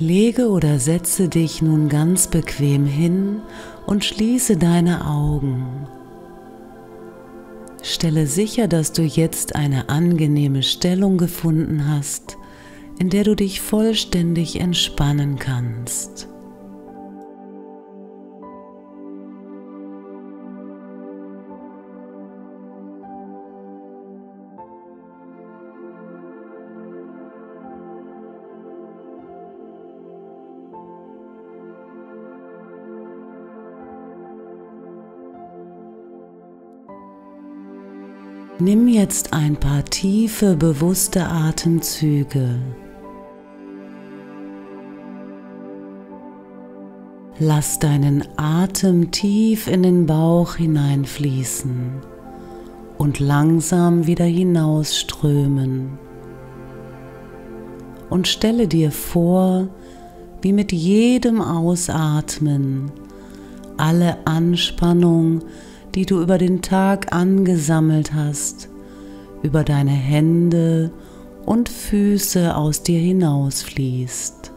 Lege oder setze dich nun ganz bequem hin und schließe deine Augen. Stelle sicher, dass du jetzt eine angenehme Stellung gefunden hast, in der du dich vollständig entspannen kannst. Nimm jetzt ein paar tiefe, bewusste Atemzüge. Lass deinen Atem tief in den Bauch hineinfließen und langsam wieder hinausströmen. Und stelle dir vor, wie mit jedem Ausatmen alle Anspannung, die du über den Tag angesammelt hast, über deine Hände und Füße aus dir hinausfließt.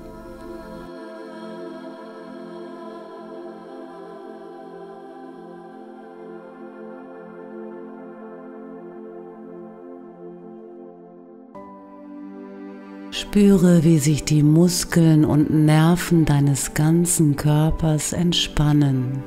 Spüre, wie sich die Muskeln und Nerven deines ganzen Körpers entspannen.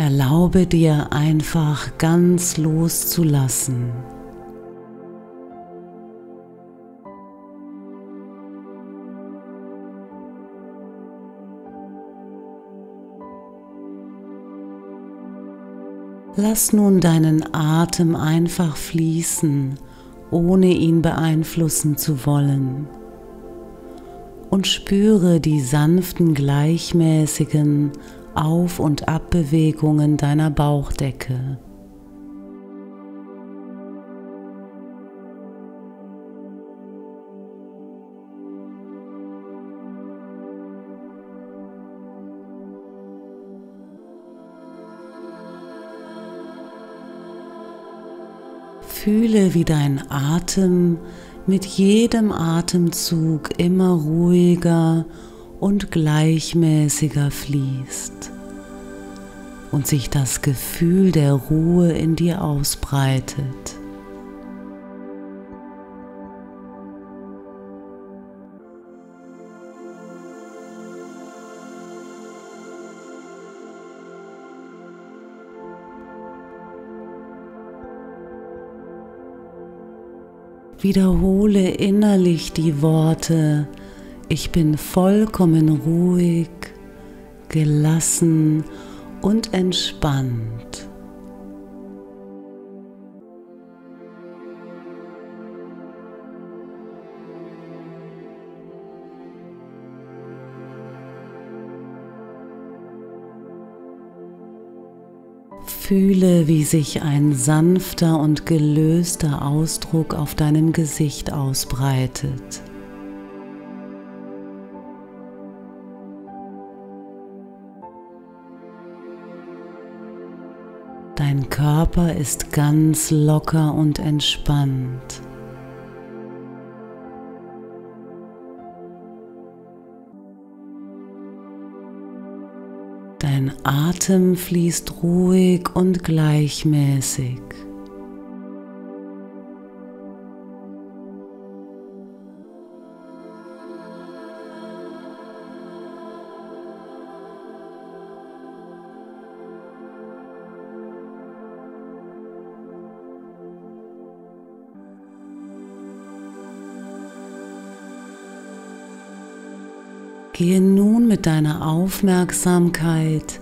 Erlaube dir einfach ganz loszulassen. Lass nun deinen Atem einfach fließen, ohne ihn beeinflussen zu wollen. Und spüre die sanften, gleichmäßigen auf- und Abbewegungen deiner Bauchdecke. Fühle, wie dein Atem mit jedem Atemzug immer ruhiger und gleichmäßiger fließt und sich das Gefühl der Ruhe in dir ausbreitet. Wiederhole innerlich die Worte, ich bin vollkommen ruhig, gelassen und entspannt. Fühle, wie sich ein sanfter und gelöster Ausdruck auf deinem Gesicht ausbreitet. Dein Körper ist ganz locker und entspannt. Dein Atem fließt ruhig und gleichmäßig. Gehe nun mit deiner Aufmerksamkeit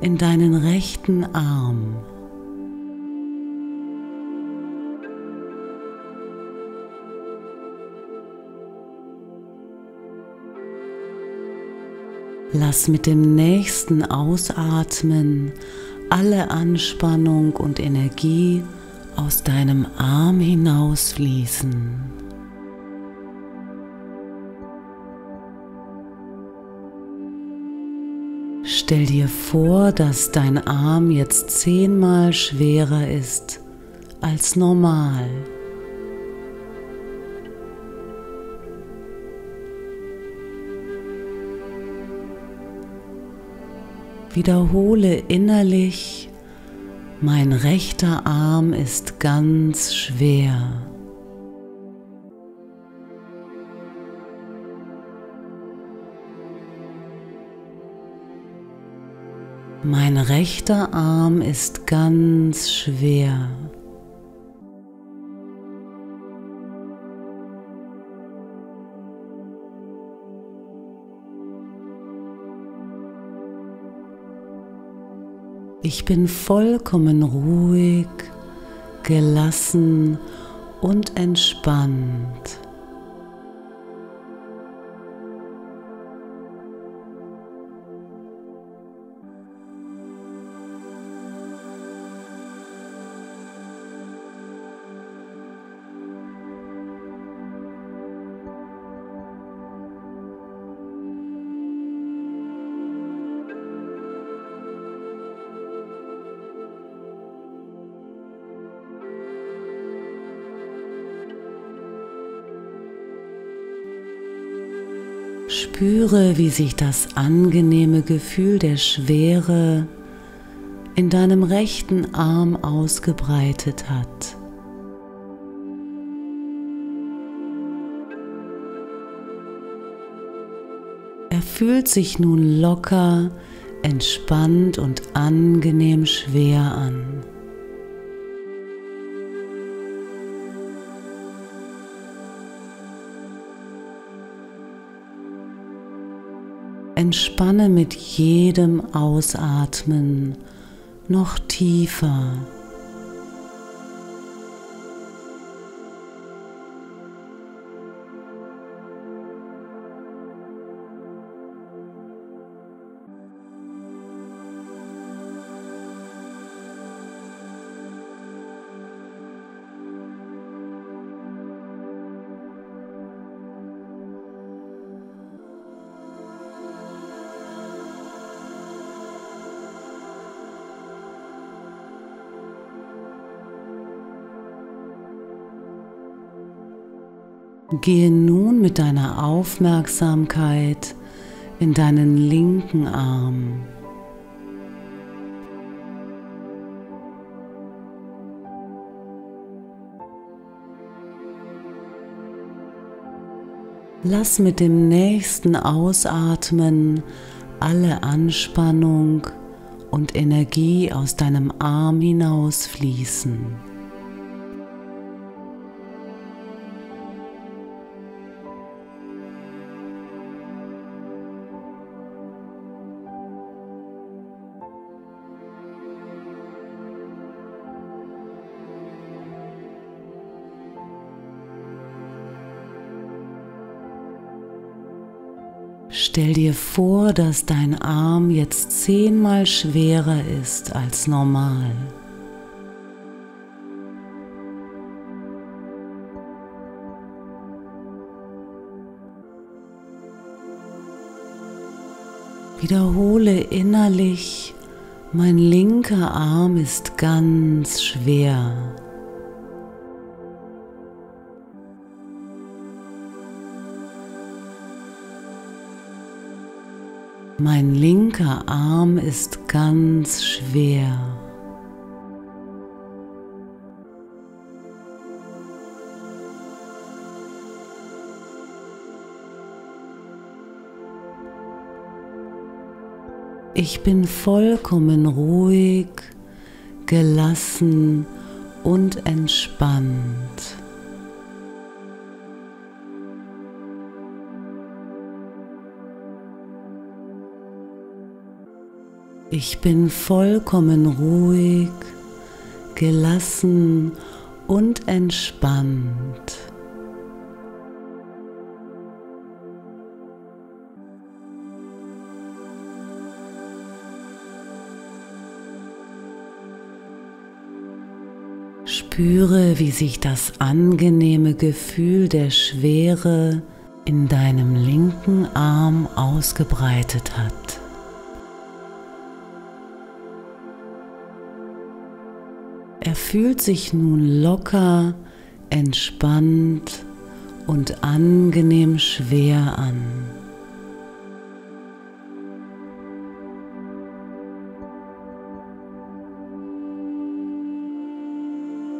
in deinen rechten Arm. Lass mit dem nächsten Ausatmen alle Anspannung und Energie aus deinem Arm hinausfließen. Stell dir vor, dass dein Arm jetzt zehnmal schwerer ist als normal. Wiederhole innerlich, mein rechter Arm ist ganz schwer. Mein rechter Arm ist ganz schwer. Ich bin vollkommen ruhig, gelassen und entspannt. Spüre, wie sich das angenehme Gefühl der Schwere in deinem rechten Arm ausgebreitet hat. Er fühlt sich nun locker, entspannt und angenehm schwer an. Entspanne mit jedem Ausatmen noch tiefer. Gehe nun mit deiner Aufmerksamkeit in deinen linken Arm. Lass mit dem nächsten Ausatmen alle Anspannung und Energie aus deinem Arm hinausfließen. Stell dir vor, dass dein Arm jetzt zehnmal schwerer ist als normal. Wiederhole innerlich, mein linker Arm ist ganz schwer. Mein linker Arm ist ganz schwer. Ich bin vollkommen ruhig, gelassen und entspannt. Ich bin vollkommen ruhig, gelassen und entspannt. Spüre, wie sich das angenehme Gefühl der Schwere in deinem linken Arm ausgebreitet hat. Er fühlt sich nun locker, entspannt und angenehm schwer an.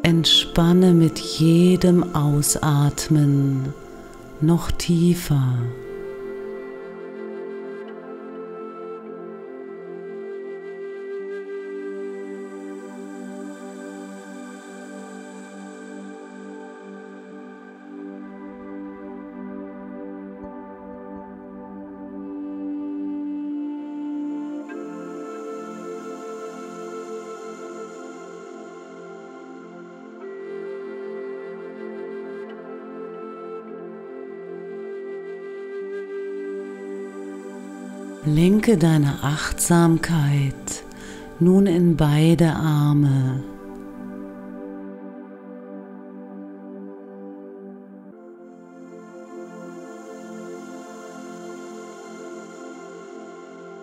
Entspanne mit jedem Ausatmen noch tiefer. Lenke deine Achtsamkeit nun in beide Arme.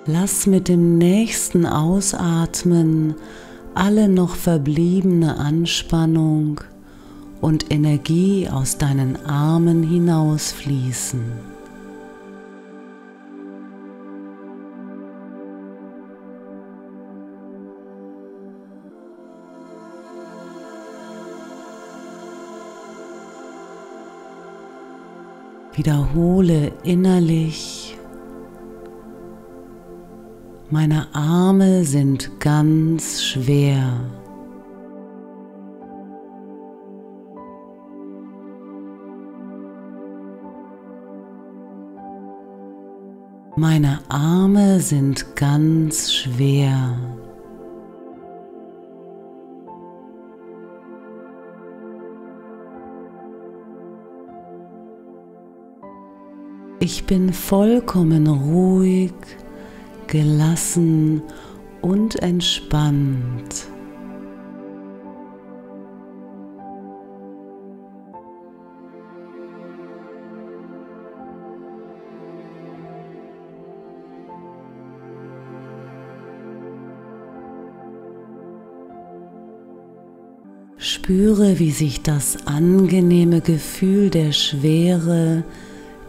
Lass mit dem nächsten Ausatmen alle noch verbliebene Anspannung und Energie aus deinen Armen hinausfließen. Wiederhole innerlich, meine Arme sind ganz schwer. Meine Arme sind ganz schwer. Ich bin vollkommen ruhig, gelassen und entspannt. Spüre, wie sich das angenehme Gefühl der Schwere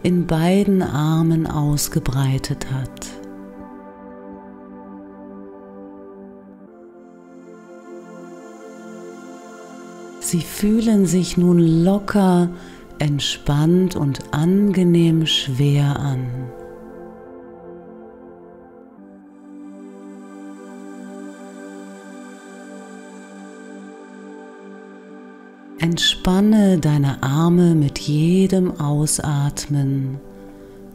in beiden Armen ausgebreitet hat. Sie fühlen sich nun locker, entspannt und angenehm schwer an. Entspanne deine Arme mit jedem Ausatmen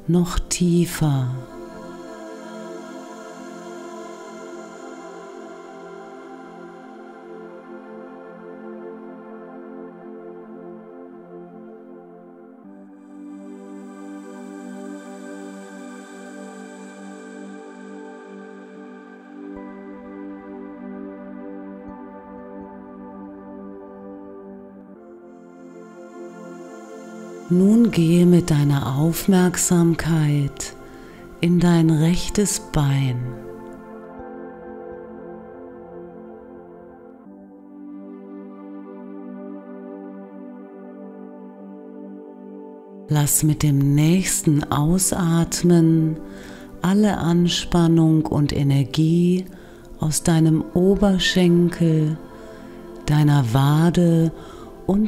noch tiefer. Gehe mit deiner Aufmerksamkeit in dein rechtes Bein. Lass mit dem nächsten Ausatmen alle Anspannung und Energie aus deinem Oberschenkel, deiner Wade und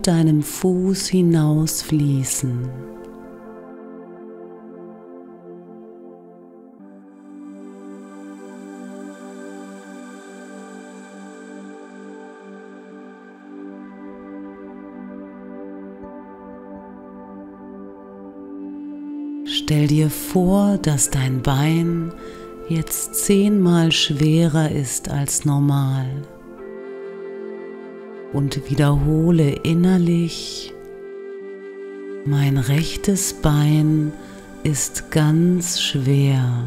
deinem Fuß hinausfließen. Stell dir vor, dass dein Bein jetzt zehnmal schwerer ist als normal und wiederhole innerlich, mein rechtes Bein ist ganz schwer.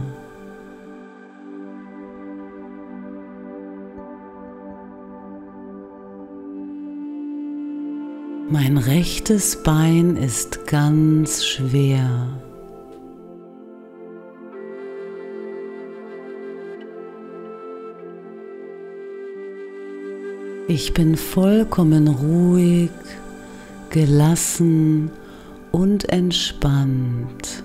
Mein rechtes Bein ist ganz schwer. Ich bin vollkommen ruhig, gelassen und entspannt.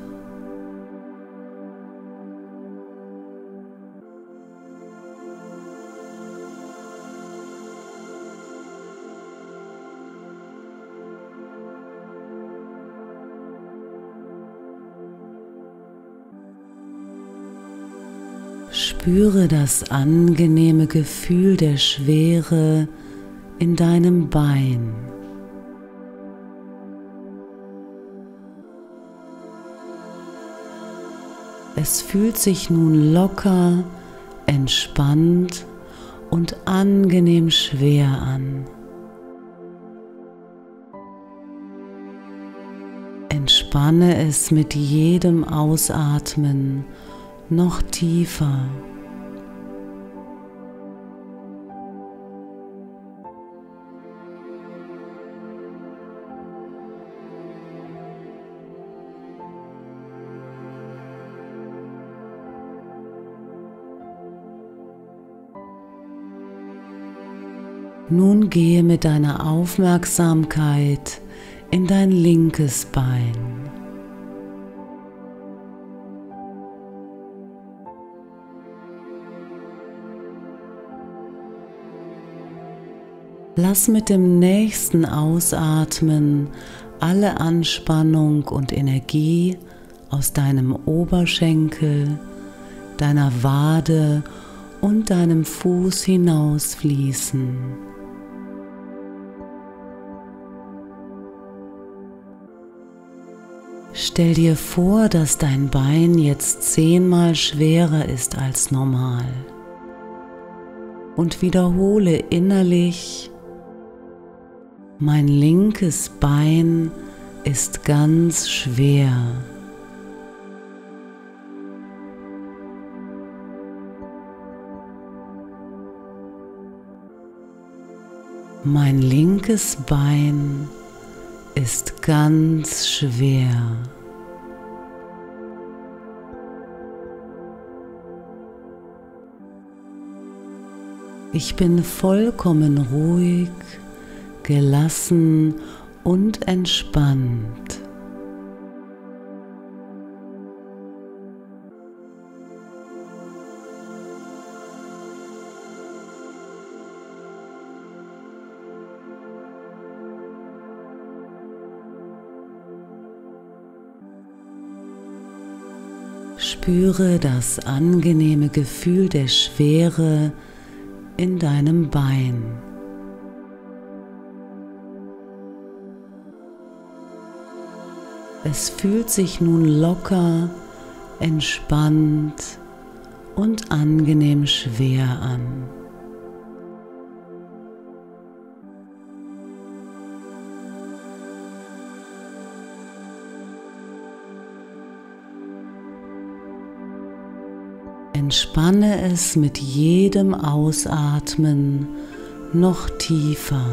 Spüre das angenehme Gefühl der Schwere in deinem Bein. Es fühlt sich nun locker, entspannt und angenehm schwer an. Entspanne es mit jedem Ausatmen noch tiefer. Nun gehe mit deiner Aufmerksamkeit in dein linkes Bein. Lass mit dem nächsten Ausatmen alle Anspannung und Energie aus deinem Oberschenkel, deiner Wade und deinem Fuß hinausfließen. Stell dir vor, dass dein Bein jetzt zehnmal schwerer ist als normal. Und wiederhole innerlich, mein linkes Bein ist ganz schwer. Mein linkes Bein ist ganz schwer. Ich bin vollkommen ruhig, gelassen und entspannt. Spüre das angenehme Gefühl der Schwere in deinem Bein. Es fühlt sich nun locker, entspannt und angenehm schwer an. Entspanne es mit jedem Ausatmen noch tiefer.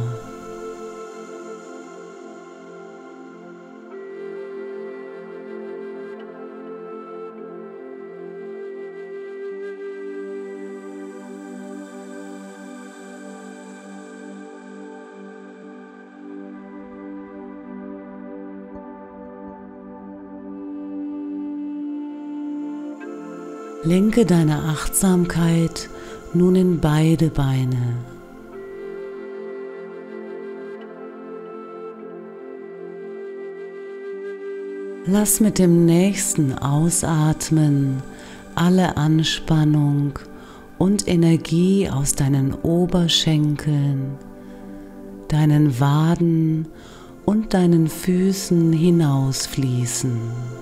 Lenke deine Achtsamkeit nun in beide Beine. Lass mit dem nächsten Ausatmen alle Anspannung und Energie aus deinen Oberschenkeln, deinen Waden und deinen Füßen hinausfließen.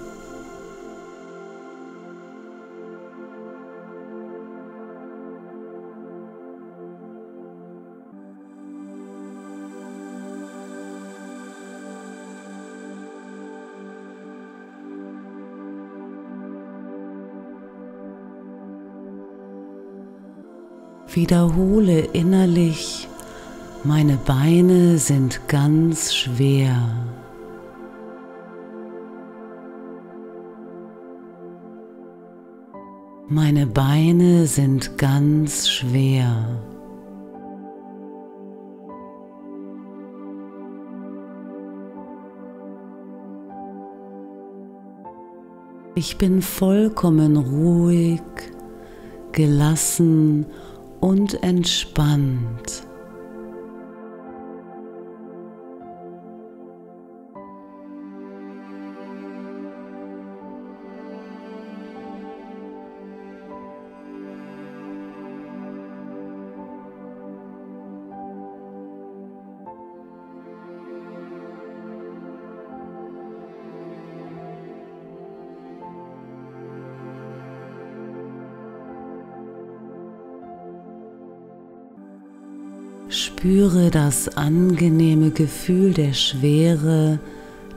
Wiederhole innerlich, meine Beine sind ganz schwer. Meine Beine sind ganz schwer. Ich bin vollkommen ruhig, gelassen und entspannt. Spüre das angenehme Gefühl der Schwere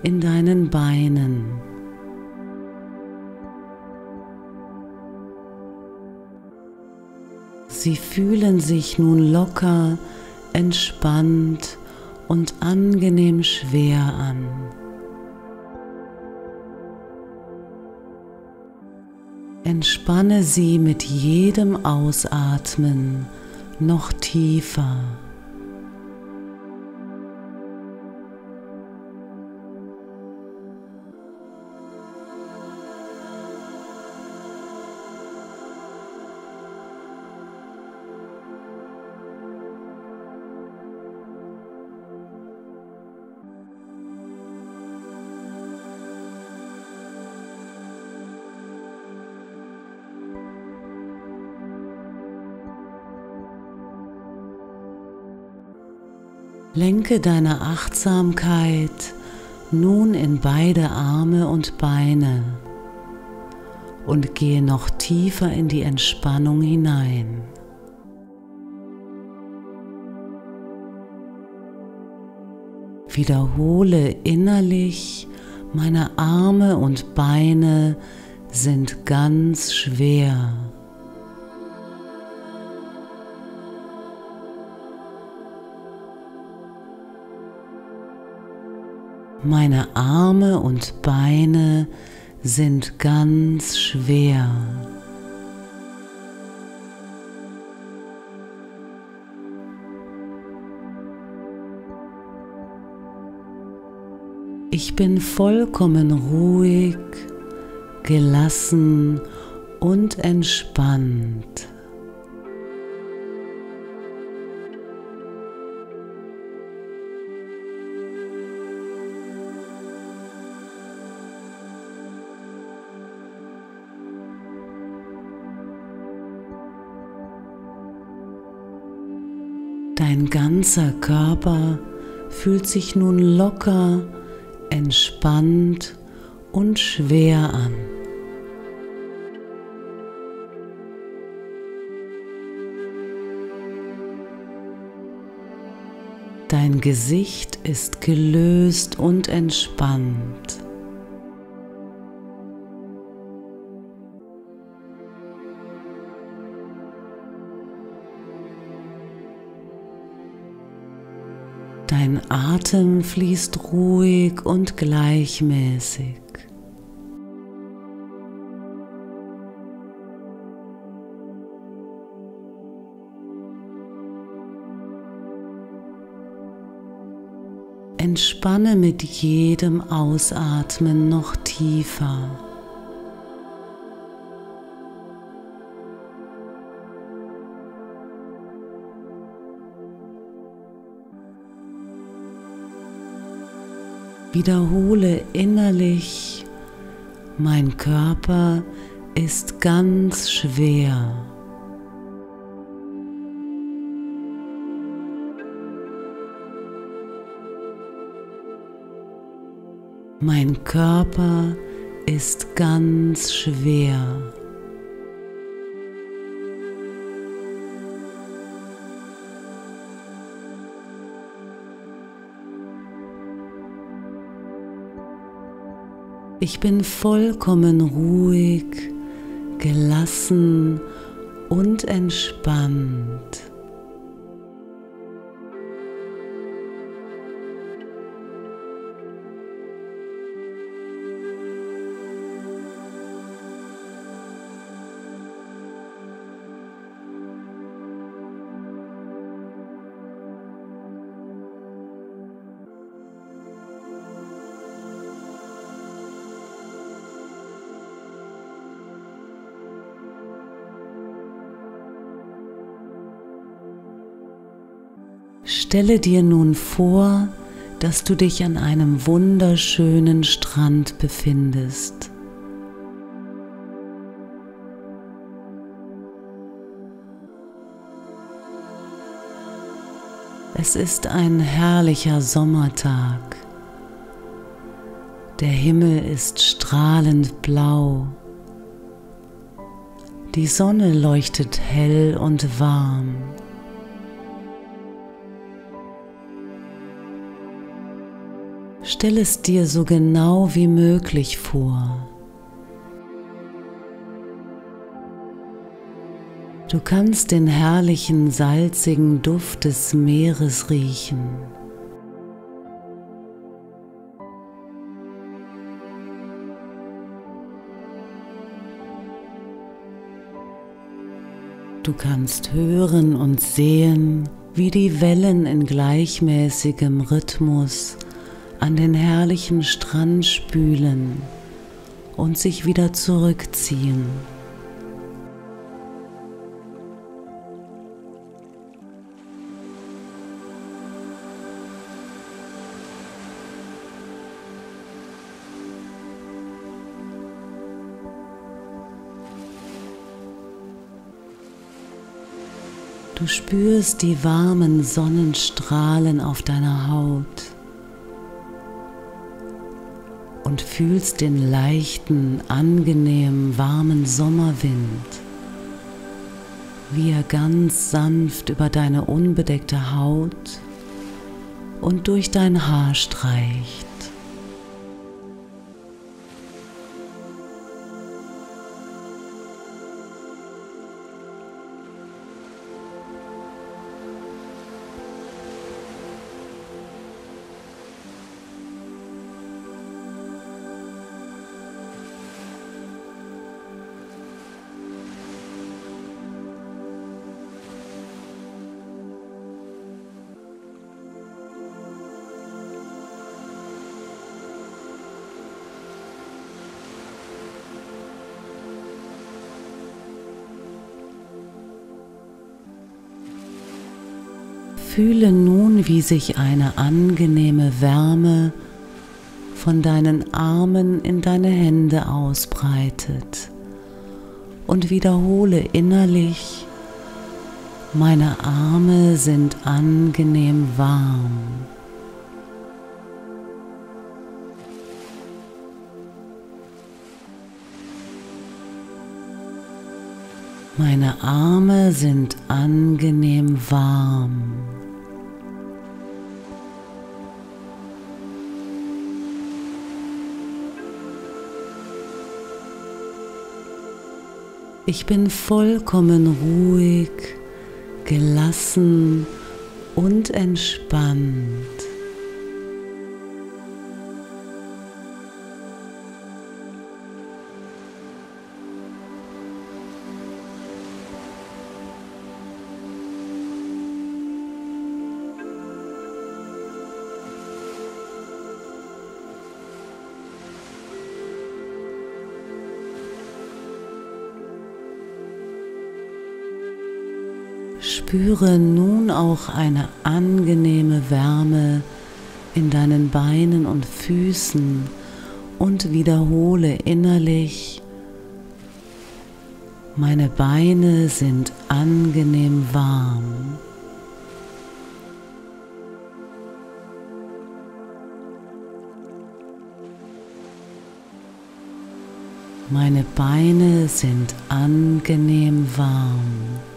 in deinen Beinen. Sie fühlen sich nun locker, entspannt und angenehm schwer an. Entspanne sie mit jedem Ausatmen noch tiefer. Lenke deine Achtsamkeit nun in beide Arme und Beine und gehe noch tiefer in die Entspannung hinein. Wiederhole innerlich, meine Arme und Beine sind ganz schwer. Meine Arme und Beine sind ganz schwer. Ich bin vollkommen ruhig, gelassen und entspannt. Ganzer Körper fühlt sich nun locker, entspannt und schwer an. Dein Gesicht ist gelöst und entspannt. Dein Atem fließt ruhig und gleichmäßig. Entspanne mit jedem Ausatmen noch tiefer. Wiederhole innerlich, mein Körper ist ganz schwer. Mein Körper ist ganz schwer. Ich bin vollkommen ruhig, gelassen und entspannt. Stelle dir nun vor, dass du dich an einem wunderschönen Strand befindest. Es ist ein herrlicher Sommertag. Der Himmel ist strahlend blau. Die Sonne leuchtet hell und warm. Stell es dir so genau wie möglich vor. Du kannst den herrlichen salzigen Duft des Meeres riechen. Du kannst hören und sehen, wie die Wellen in gleichmäßigem Rhythmus an den herrlichen Strand spülen und sich wieder zurückziehen. Du spürst die warmen Sonnenstrahlen auf deiner Haut und fühlst den leichten, angenehmen, warmen Sommerwind, wie er ganz sanft über deine unbedeckte Haut und durch dein Haar streicht. Wie sich eine angenehme Wärme von deinen Armen in deine Hände ausbreitet und wiederhole innerlich, meine Arme sind angenehm warm. Meine Arme sind angenehm warm. Ich bin vollkommen ruhig, gelassen und entspannt. Spüre nun auch eine angenehme Wärme in deinen Beinen und Füßen und wiederhole innerlich, meine Beine sind angenehm warm. Meine Beine sind angenehm warm.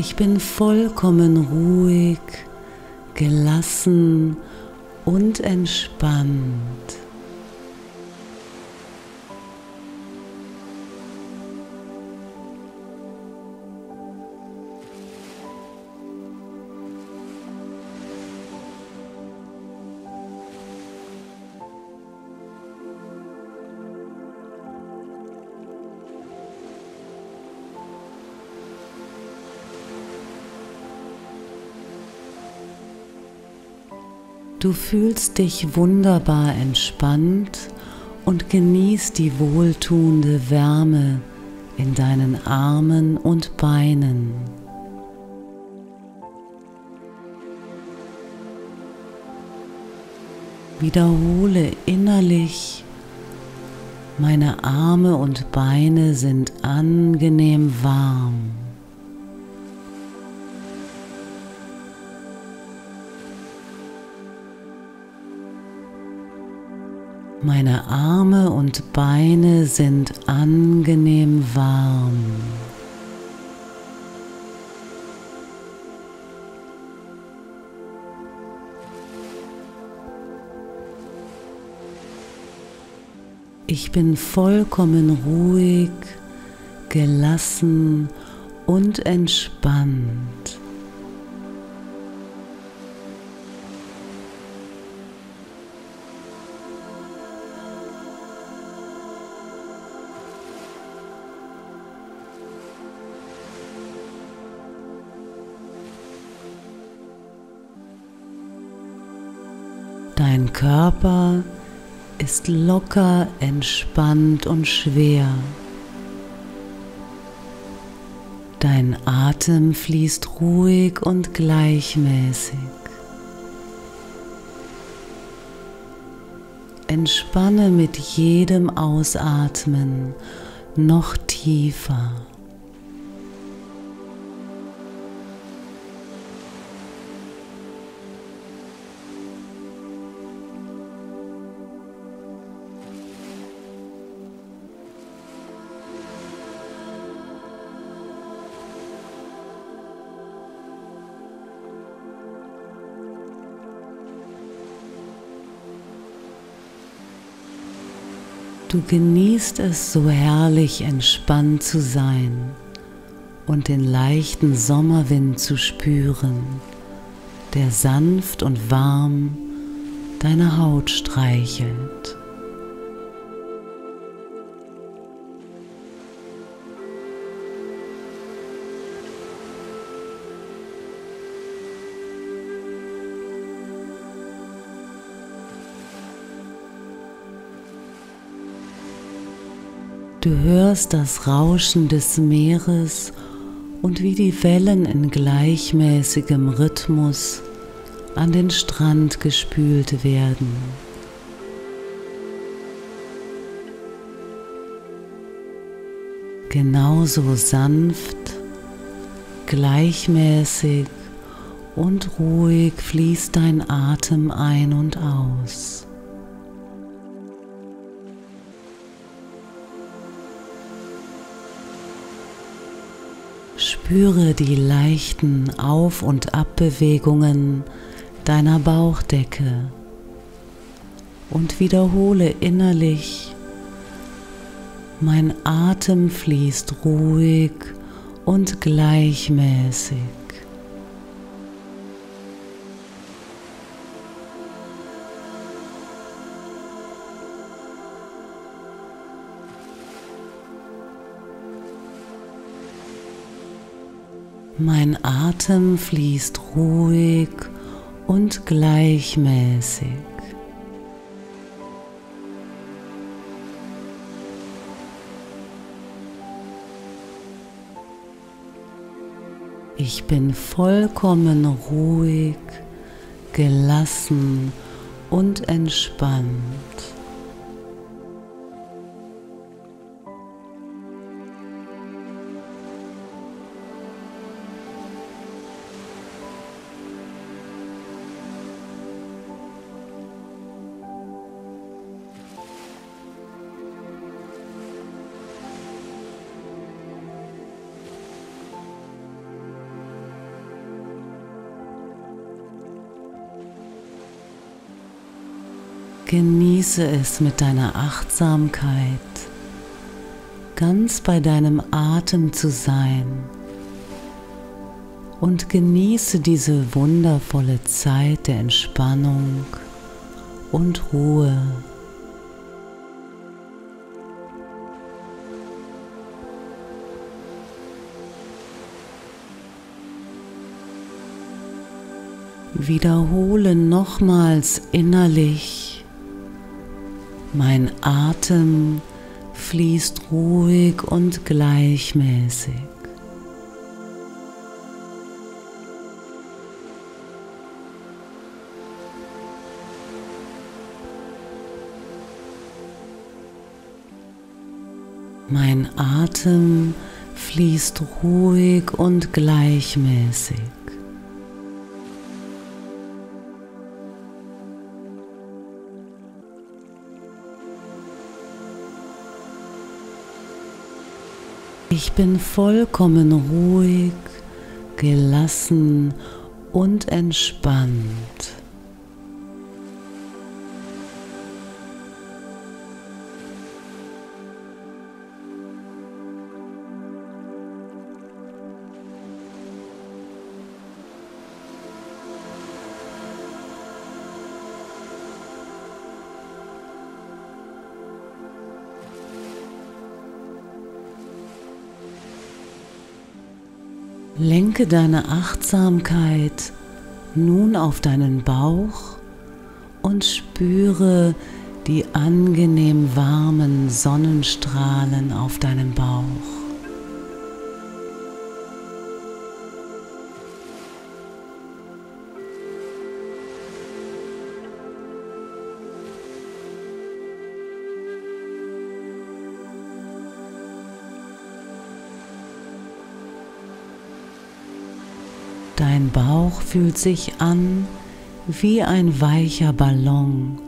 Ich bin vollkommen ruhig, gelassen und entspannt. Du fühlst dich wunderbar entspannt und genieß die wohltuende Wärme in deinen Armen und Beinen. Wiederhole innerlich, meine Arme und Beine sind angenehm warm. Meine Arme und Beine sind angenehm warm. Ich bin vollkommen ruhig, gelassen und entspannt. Körper ist locker, entspannt und schwer. Dein Atem fließt ruhig und gleichmäßig. Entspanne mit jedem Ausatmen noch tiefer. Du genießt es so herrlich entspannt zu sein und den leichten Sommerwind zu spüren, der sanft und warm deine Haut streichelt. Du hörst das Rauschen des Meeres und wie die Wellen in gleichmäßigem Rhythmus an den Strand gespült werden. Genauso sanft, gleichmäßig und ruhig fließt dein Atem ein und aus. Spüre die leichten Auf- und Abbewegungen deiner Bauchdecke und wiederhole innerlich, mein Atem fließt ruhig und gleichmäßig. Mein Atem fließt ruhig und gleichmäßig. Ich bin vollkommen ruhig, gelassen und entspannt. Genieße es mit deiner Achtsamkeit, ganz bei deinem Atem zu sein und genieße diese wundervolle Zeit der Entspannung und Ruhe. Wiederhole nochmals innerlich Mein Atem fließt ruhig und gleichmäßig. Mein Atem fließt ruhig und gleichmäßig. Ich bin vollkommen ruhig, gelassen und entspannt. Lenke deine Achtsamkeit nun auf deinen Bauch und spüre die angenehm warmen Sonnenstrahlen auf deinem Bauch. Dein Bauch fühlt sich an wie ein weicher Ballon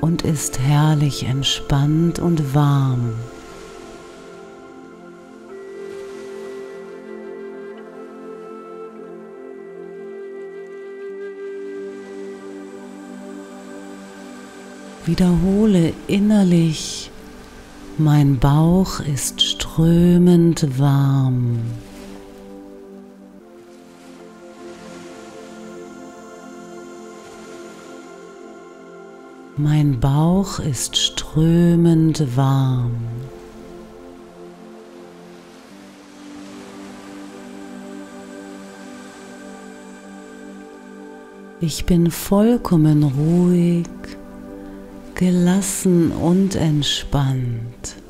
und ist herrlich entspannt und warm. Wiederhole innerlich, mein Bauch ist strömend warm. Mein Bauch ist strömend warm. Ich bin vollkommen ruhig, gelassen und entspannt.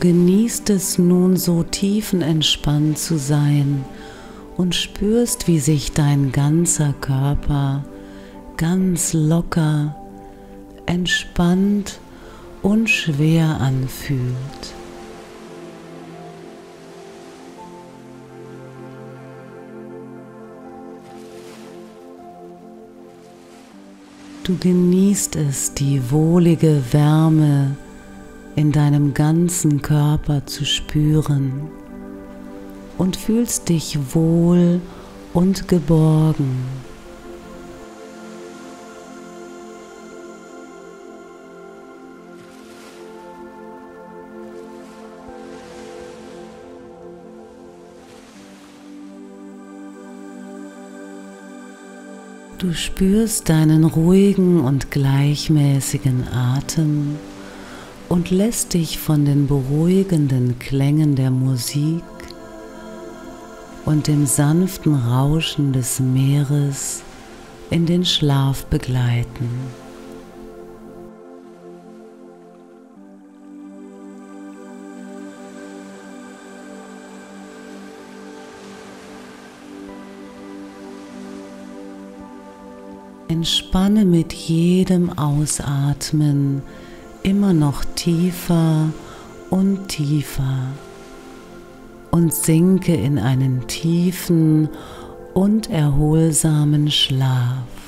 Genießt es nun so tiefenentspannt zu sein und spürst, wie sich dein ganzer Körper ganz locker, entspannt und schwer anfühlt. Du genießt es, die wohlige Wärme, in deinem ganzen Körper zu spüren und fühlst dich wohl und geborgen. Du spürst deinen ruhigen und gleichmäßigen Atem und lässt dich von den beruhigenden Klängen der Musik und dem sanften Rauschen des Meeres in den Schlaf begleiten. Entspanne mit jedem Ausatmen immer noch tiefer und tiefer und sinke in einen tiefen und erholsamen Schlaf.